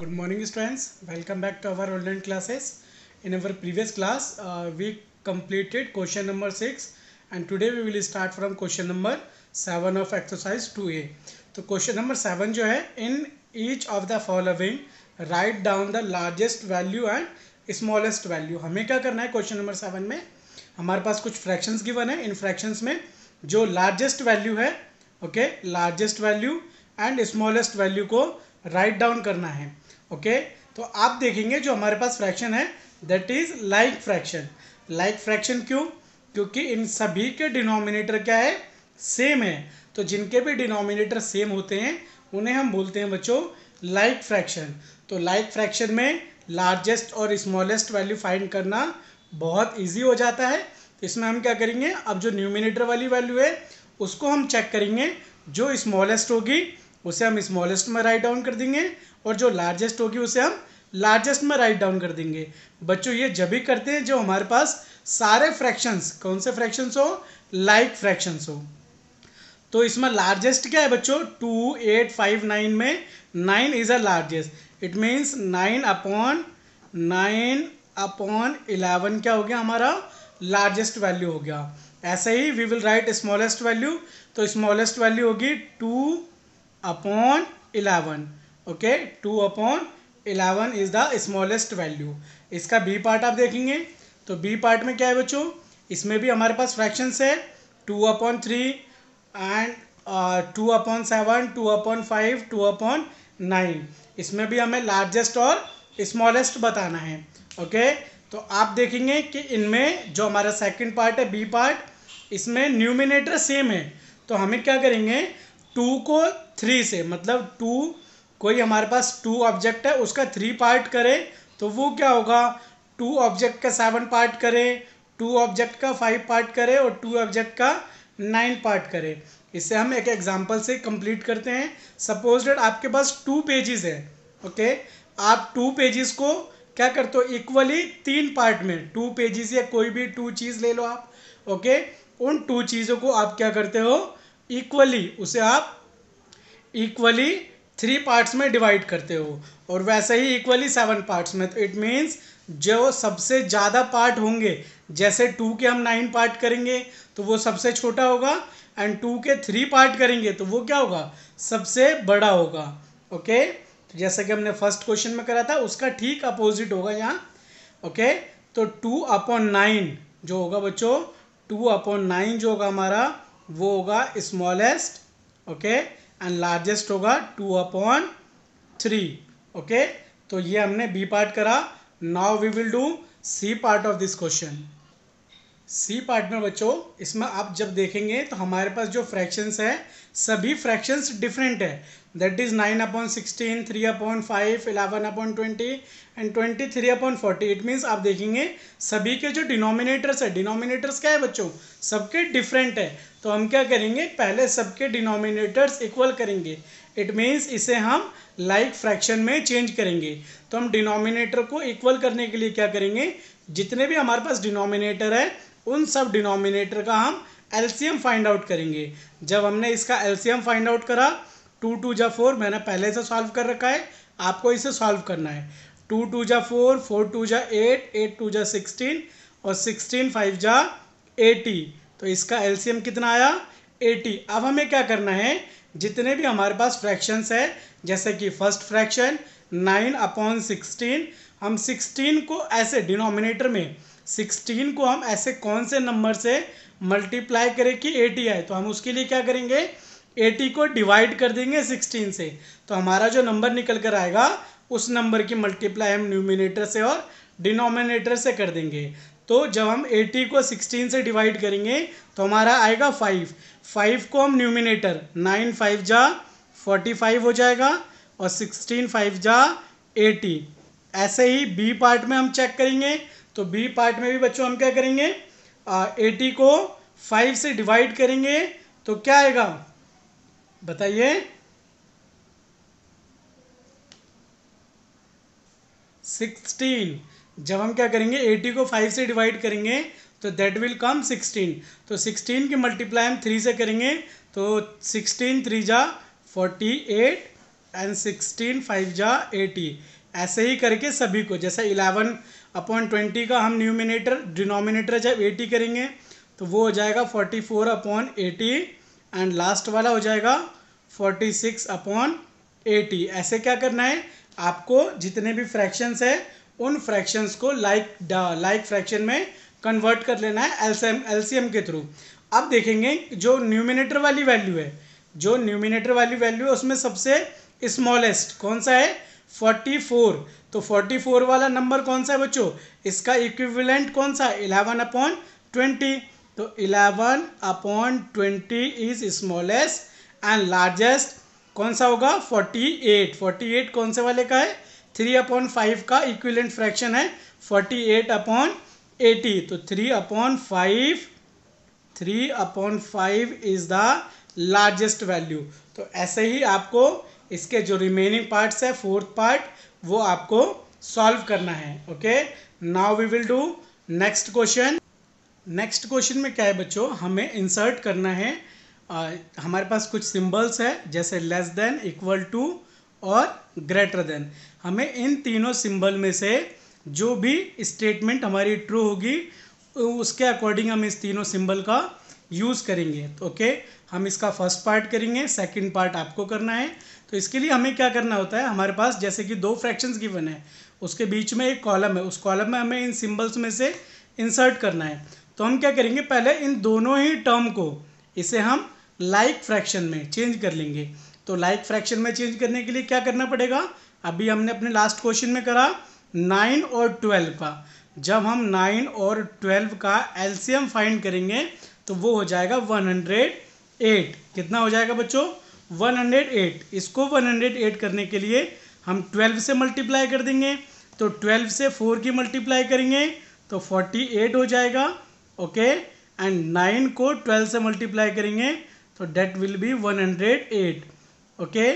Good morning students. Welcome back to our online classes. In our previous class, uh, we completed question number 6 and today we will start from question number 7 of exercise 2a. तो question number seven जो है in each of the following write down the largest value and smallest value हमें क्या करना है question number seven में हमारे पास कुछ फ्रैक्शंस गिवन है इन फ्रैक्शंस में जो लार्जेस्ट वैल्यू है okay largest value and smallest value को राइट डाउन करना है ओके? तो आप देखेंगे जो हमारे पास फ्रैक्शन है that is like fraction like fraction क्यों? क्योंकि इन सभी के डिनोमिनेटर क्या है? सेम है. तो जिनके भी डिनोमिनेटर सेम होते हैं, उन्हें हम बोलते हैं बच्चों लाइक फ्रैक्शन तो लाइक फ्रैक्शन में लार्जेस्ट और स्मॉलेस्ट वैल्यू फाइंड करना बहुत ईजी हो जाता है। इसमें हम क्या करेंगे? अब जो न्यूमिनेटर वाली वैल्यू है, उसको हम चेक करेंगे, जो स्मॉलेस्ट होगी उसे हम स्मॉलेस्ट में राइट डाउन कर देंगे और जो लार्जेस्ट होगी उसे हम लार्जेस्ट में राइट डाउन कर देंगे। बच्चों, ये जब भी करते हैं, जो हमारे पास सारे फ्रैक्शंस कौन से फ्रैक्शंस हो? लाइक like फ्रैक्शंस हो। तो इसमें लार्जेस्ट क्या है बच्चों? टू एट फाइव नाइन में nine is a largest it means nine upon nine upon eleven क्या हो गया? हमारा लार्जेस्ट वैल्यू हो गया। ऐसे ही we will write smallest value तो स्मॉलेस्ट वैल्यू होगी two upon eleven okay two upon eleven is the smallest value इसका बी पार्ट आप देखेंगे। तो बी पार्ट में क्या है बच्चों? इसमें भी हमारे पास फ्रैक्शंस है। Two upon three and two upon seven two upon five two upon nine इसमें भी हमें लार्जेस्ट और स्मॉलेस्ट बताना है। Okay okay? तो आप देखेंगे कि इनमें जो हमारा सेकंड पार्ट है बी पार्ट इसमें न्यूमिनेटर सेम है। तो हमें क्या करेंगे? टू को थ्री से मतलब टू कोई हमारे पास टू ऑब्जेक्ट है, उसका थ्री पार्ट करें तो वो क्या होगा? टू ऑब्जेक्ट का सेवन पार्ट करें टू ऑब्जेक्ट का फाइव पार्ट करें और टू ऑब्जेक्ट का नाइन पार्ट करें। इससे हम एक एग्जांपल से कंप्लीट करते हैं। सपोज़ डेट आपके पास टू पेजेस है ओके आप टू पेजेस को क्या करते हो? इक्वली तीन पार्ट में टू पेजेस या कोई भी टू चीज़ ले लो आप ओके उन टू चीज़ों को आप क्या करते हो? इक्वली उसे आप इक्वली थ्री पार्ट्स में डिवाइड करते हो। और वैसे ही इक्वली सेवन पार्ट्स में तो इट मीन्स जो सबसे ज़्यादा पार्ट होंगे, जैसे टू के हम नाइन पार्ट करेंगे तो वो सबसे छोटा होगा एंड टू के थ्री पार्ट करेंगे तो वो क्या होगा? सबसे बड़ा होगा। ओके? तो जैसे कि हमने फ़र्स्ट क्वेश्चन में करा था, उसका ठीक अपोजिट होगा यहाँ। ओके? तो टू अपॉन नाइन जो होगा बच्चों टू अपॉन नाइन जो होगा हमारा वो होगा स्मॉलेस्ट ओके एंड लार्जेस्ट होगा टू अपॉन थ्री ओके तो ये हमने बी पार्ट करा। Now we will do C part of this question C part में बच्चों, इसमें आप जब देखेंगे तो हमारे पास जो फ्रैक्शंस है, सभी फ्रैक्शंस डिफरेंट है। That is nine upon sixteen three upon five eleven upon twenty and twenty three upon forty it means आप देखेंगे, सभी के जो डिनोमिनेटर्स है डिनोमिनेटर्स क्या है बच्चों? सबके डिफरेंट है। तो हम क्या करेंगे? पहले सबके डिनोमिनेटर्स इक्वल करेंगे। इट मीन्स इसे हम लाइक like फ्रैक्शन में चेंज करेंगे। तो हम डिनोमिनेटर को इक्वल करने के लिए क्या करेंगे? जितने भी हमारे पास डिनोमिनेटर है, उन सब डिनोमिनेटर का हम एलसीएम फाइंड आउट करेंगे। जब हमने इसका एलसीएम फाइंड आउट करा टू टू जा फोर मैंने पहले से सॉल्व कर रखा है। आपको इसे सॉल्व करना है। टू टू जा फोर फोर टू जा एट एट टू जा सिक्सटीन और सिक्सटीन फाइव जा एटी तो इसका एलसीएम कितना आया? एटी। अब हमें क्या करना है? जितने भी हमारे पास फ्रैक्शंस है, जैसे कि first fraction nine upon sixteen हम सिक्सटीन को ऐसे डिनोमिनेटर में सिक्सटीन को हम ऐसे कौन से नंबर से मल्टीप्लाई करें कि एटी आए? तो हम उसके लिए क्या करेंगे? एटी को डिवाइड कर देंगे सिक्सटीन से। तो हमारा जो नंबर निकल कर आएगा, उस नंबर की मल्टीप्लाई हम न्यूमिनेटर से और डिनोमिनेटर से कर देंगे। तो जब हम 80 को 16 से डिवाइड करेंगे तो हमारा आएगा 5 5 को हम न्यूमिनेटर 9 5 जा 45 हो जाएगा और 16 5 जा 80 ऐसे ही बी पार्ट में हम चेक करेंगे तो बी पार्ट में भी बच्चों हम क्या करेंगे? एटी को फाइव से डिवाइड करेंगे तो क्या आएगा? बताइए। सिक्सटीन। जब हम क्या करेंगे एटी को फाइव से डिवाइड करेंगे तो दैट विल कम सिक्सटीन तो सिक्सटीन की मल्टीप्लाई हम थ्री से करेंगे तो सिक्सटीन थ्री जा forty eight and sixteen five जा एटी ऐसे ही करके सभी को, जैसे इलेवन अपॉन ट्वेंटी का हम न्यूमिनेटर डिनोमिनेटर जब एटी करेंगे तो वो हो जाएगा forty four upon eighty and last वाला हो जाएगा फोर्टी सिक्स अपॉन एटी ऐसे क्या करना है? आपको जितने भी फ्रैक्शंस है उन फ्रैक्शंस को लाइक लाइक फ्रैक्शन में कन्वर्ट कर लेना है एलसीएम एलसीएम के थ्रू अब देखेंगे जो न्यूमिनेटर वाली वैल्यू है, जो न्यूमिनेटर वाली वैल्यू है, उसमें सबसे स्मॉलेस्ट कौन सा है? फोर्टी फोर तो फोर्टी फोर वाला नंबर कौन सा है बच्चों? इसका इक्विवेलेंट कौन सा? इलेवन अपॉन ट्वेंटी तो eleven upon twenty is smallest and largest कौन सा होगा? फोर्टी एट फोर्टी एट कौन से वाले का है? थ्री अपॉन फाइव का इक्विलेंट फ्रैक्शन है फोर्टी एट अपॉन एटी तो three upon five three upon five is the largest value तो ऐसे ही आपको इसके जो रिमेनिंग पार्ट्स है फोर्थ पार्ट वो आपको सॉल्व करना है okay now we will do next question next question में क्या है बच्चों? हमें इंसर्ट करना है। आ, हमारे पास कुछ सिंबल्स है जैसे लेस देन इक्वल टू और ग्रेटर देन हमें इन तीनों सिंबल में से जो भी स्टेटमेंट हमारी ट्रू होगी, उसके अकॉर्डिंग हम इस तीनों सिंबल का यूज़ करेंगे. तो ओके हम इसका फ़र्स्ट पार्ट करेंगे सेकंड पार्ट आपको करना है. तो इसके लिए हमें क्या करना होता है? हमारे पास जैसे कि दो फ्रैक्शंस गिवन है, उसके बीच में एक कॉलम है, उस कॉलम में हमें इन सिंबल्स में से इंसर्ट करना है. तो हम क्या करेंगे? पहले इन दोनों ही टर्म को इसे हम लाइक like फ्रैक्शन में चेंज कर लेंगे. तो लाइक फ्रैक्शन में चेंज करने के लिए क्या करना पड़ेगा? अभी हमने अपने लास्ट क्वेश्चन में करा नाइन और ट्वेल्व का। जब हम नाइन और ट्वेल्व का एलसीएम फाइंड करेंगे तो वो हो जाएगा वन हंड्रेड एट कितना हो जाएगा बच्चों? वन हंड्रेड एट इसको वन हंड्रेड एट करने के लिए हम ट्वेल्व से मल्टीप्लाई कर देंगे। तो ट्वेल्व से फोर की मल्टीप्लाई करेंगे तो फोर्टी एट हो जाएगा ओके एंड नाइन को ट्वेल्व से मल्टीप्लाई करेंगे तो that will be one hundred eight okay?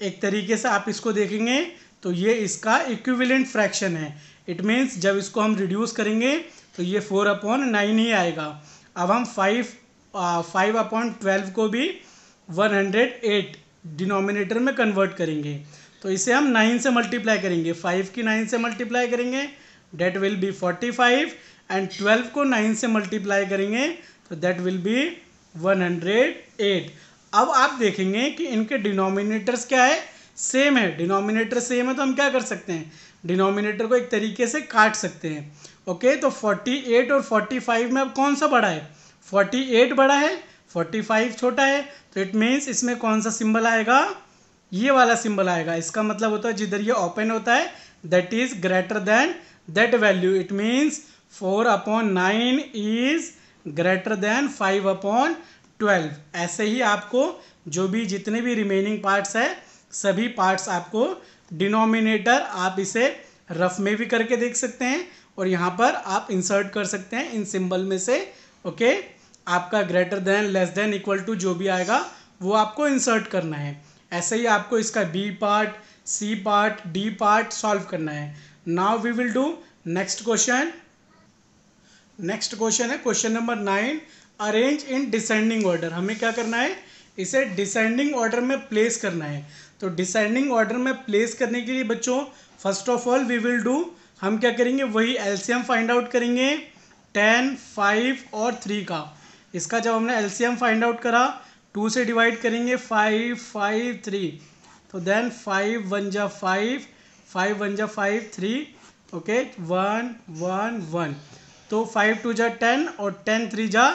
एक तरीके से आप इसको देखेंगे तो ये इसका इक्विवेलेंट फ्रैक्शन है। इट मीन्स जब इसको हम रिड्यूस करेंगे तो ये फोर अपॉन नाइन ही आएगा। अब हम फाइव फाइव अपॉन ट्वेल्व को भी वन हंड्रेड एट डिनोमिनेटर में कन्वर्ट करेंगे। तो इसे हम नाइन से मल्टीप्लाई करेंगे। फाइव की नाइन से मल्टीप्लाई करेंगे that will be forty five and twelve को नाइन से मल्टीप्लाई करेंगे तो that will be one hundred eight अब आप देखेंगे कि इनके डिनोमिनेटर्स क्या है? सेम है। डिनोमिनेटर सेम है तो हम क्या कर सकते हैं? डिनोमिनेटर को एक तरीके से काट सकते हैं। ओके तो 48 और 45 में अब कौन सा बड़ा है? 48 बड़ा है 45 छोटा है तो इट मीन्स इसमें कौन सा सिंबल आएगा? ये वाला सिंबल आएगा। इसका मतलब होता है जिधर ये ओपन होता है that is greater than that value it means four upon nine is greater than five upon twelve. ऐसे ही आपको जो भी जितने भी रिमेनिंग पार्ट्स है, सभी पार्ट्स आपको डिनोमिनेटर आप इसे रफ में भी करके देख सकते हैं और यहाँ पर आप इंसर्ट कर सकते हैं इन सिंबल में से ओके आपका greater than less than equal to जो भी आएगा, वो आपको इंसर्ट करना है। ऐसे ही आपको इसका B part C part D part solve करना है। Now we will do next question next question है question number nine arrange in descending order हमें क्या करना है? इसे डिसेंडिंग ऑर्डर में प्लेस करना है। तो डिसेंडिंग ऑर्डर में प्लेस करने के लिए बच्चों first of all we will do हम क्या करेंगे? वही एलसीएम फाइंड आउट करेंगे टेन फाइव और थ्री का। इसका जब हमने एलसीएम फाइंड आउट करा टू से डिवाइड करेंगे फाइव फाइव थ्री तो देन फाइव वन जा फाइव फाइव वन जा five three okay one one one तो फाइव टू जा टेन और टेन थ्री जा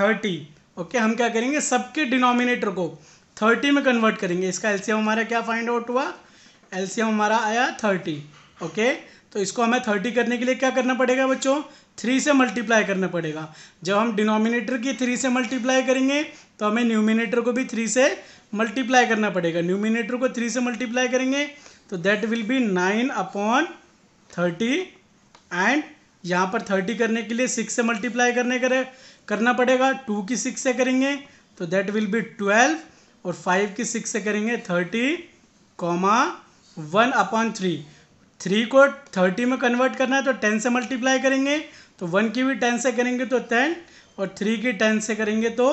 थर्टी। ओके हम क्या करेंगे? सबके डिनोमिनेटर को थर्टी में कन्वर्ट करेंगे। इसका एलसीएम हमारा क्या फाइंड आउट हुआ? एलसीएम हमारा आया थर्टी। ओके तो इसको हमें थर्टी करने के लिए क्या करना पड़ेगा बच्चों? थ्री से मल्टीप्लाई करना पड़ेगा। जब हम डिनोमिनेटर की थ्री से मल्टीप्लाई करेंगे तो हमें न्यूमिनेटर को भी थ्री से मल्टीप्लाई करना पड़ेगा। न्यूमिनेटर को थ्री से मल्टीप्लाई करेंगे तो that will be nine upon thirty and यहाँ पर थर्टी करने के लिए सिक्स से मल्टीप्लाई करने करे। करना पड़ेगा। टू की सिक्स से करेंगे तो दैट विल बी ट्वेल्व और फाइव की सिक्स से करेंगे thirty comma one upon three three को थर्टी में कन्वर्ट करना है तो टेन से मल्टीप्लाई करेंगे तो वन की भी टेन से करेंगे तो टेन और थ्री की टेन से करेंगे तो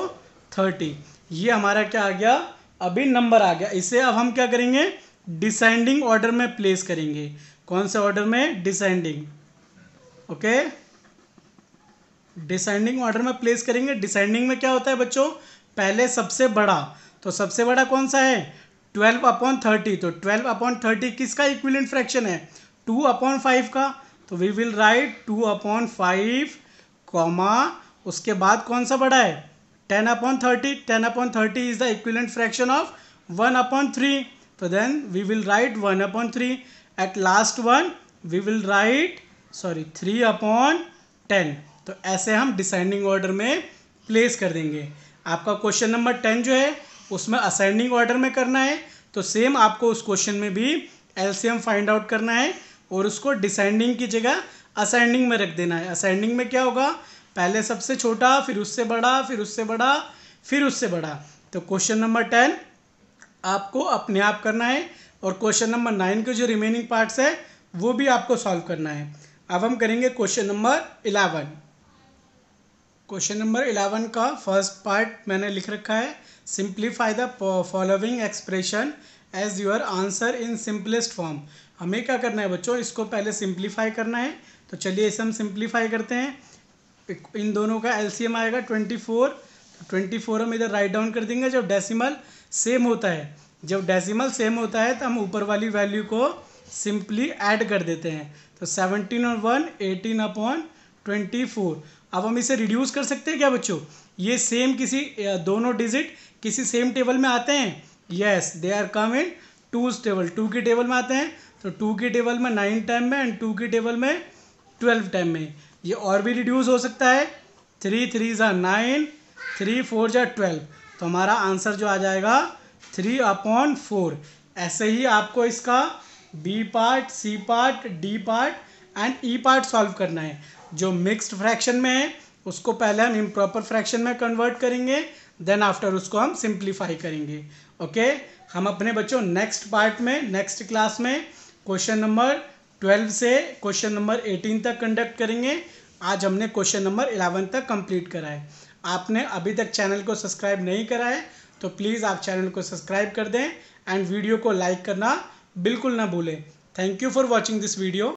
थर्टी ये हमारा क्या आ गया? अभी नंबर आ गया। इसे अब हम क्या करेंगे? डिसेंडिंग ऑर्डर में प्लेस करेंगे। कौन से ऑर्डर में? डिसेंडिंग ओके डिसेंडिंग ऑर्डर में प्लेस करेंगे। डिसेंडिंग में क्या होता है बच्चों? पहले सबसे बड़ा। तो सबसे बड़ा कौन सा है? ट्वेल्व अपॉन थर्टी तो ट्वेल्व अपॉन थर्टी किसका इक्विलेंट फ्रैक्शन है? टू अपॉन फाइव का। तो we will write two upon five comma उसके बाद कौन सा बड़ा है? Ten upon thirty ten upon thirty is the equivalent fraction of one upon three तो then we will write one upon three at last one we will write sorry three upon ten तो ऐसे हम descending order में place कर देंगे। आपका question number ten जो है, उसमें असेंडिंग ऑर्डर में करना है तो सेम आपको उस क्वेश्चन में भी एलसीएम फाइंड आउट करना है और उसको डिसेंडिंग की जगह असेंडिंग में रख देना है। असेंडिंग में क्या होगा? पहले सबसे छोटा, फिर उससे बड़ा, फिर उससे बड़ा, फिर उससे बड़ा। तो क्वेश्चन नंबर टेन आपको अपने आप करना है और क्वेश्चन नंबर नाइन के जो रिमेनिंग पार्ट्स है, वो भी आपको सॉल्व करना है। अब हम करेंगे question number eleven question number eleven का फ़र्स्ट पार्ट मैंने लिख रखा है। Simplify the following expression as your answer in simplest form हमें क्या करना है बच्चों? इसको पहले सिंप्लीफाई करना है। तो चलिए इसे हम सिंप्लीफाई करते हैं। इन दोनों का एलसीएम आएगा ट्वेंटी फोर तो ट्वेंटी फोर हम इधर राइट डाउन कर देंगे। जब डेसिमल सेम होता है, जब डेसिमल सेम होता है तो हम ऊपर वाली वैल्यू को सिंपली ऐड कर देते हैं। तो सेवनटीन और one eighteen upon twenty four अब हम इसे रिड्यूस कर सकते हैं क्या बच्चों? ये सेम किसी दोनों डिजिट किसी सेम टेबल में आते हैं? Yes they are come in twos table two की टेबल में आते हैं तो टू की टेबल में नाइन टाइम में एंड टू की टेबल में ट्वेल्व टाइम में. ये और भी रिड्यूस हो सकता है. थ्री थ्री ज़ा नाइन थ्री फोर ज़ा ट्वेल्व तो हमारा आंसर जो आ जाएगा थ्री अपॉन फोर ऐसे ही आपको इसका B part C part D part and E part solve करना है. जो मिक्स्ड फ्रैक्शन में है, उसको पहले हम इम्प्रॉपर फ्रैक्शन में कन्वर्ट करेंगे देन आफ्टर उसको हम सिंप्लीफाई करेंगे। Okay okay? हम अपने बच्चों नेक्स्ट पार्ट में नेक्स्ट क्लास में क्वेश्चन नंबर ट्वेल्व से क्वेश्चन नंबर एटीन तक कंडक्ट करेंगे। आज हमने क्वेश्चन नंबर इलेवन तक कंप्लीट करा है। आपने अभी तक चैनल को सब्सक्राइब नहीं करा है तो प्लीज़ आप चैनल को सब्सक्राइब कर दें एंड वीडियो को लाइक करना बिल्कुल ना भूलें। Thank you for watching this video